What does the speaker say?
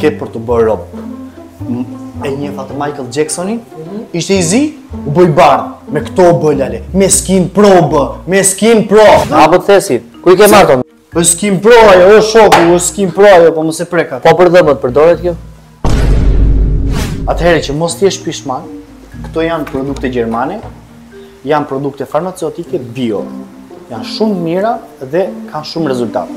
Ke për të bërë rob. E njeh ti Michael Jacksonin, mhm. ishte i zi, u bëj bardh, me këto u bëj lale, me skin pro u bë, me skin pro. A po të thesi, ku i ke marrë tonë? Po skin pro ajo, o shoku, o skin pro ajo, po mos e prek. Po për dhëmët, përdoret kjo? Atëherë që mos t'jesh pishman, këto janë produkte gjermane, janë produkte farmaceutike bio. Janë shumë mira dhe kanë shumë rezultate.